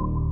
you.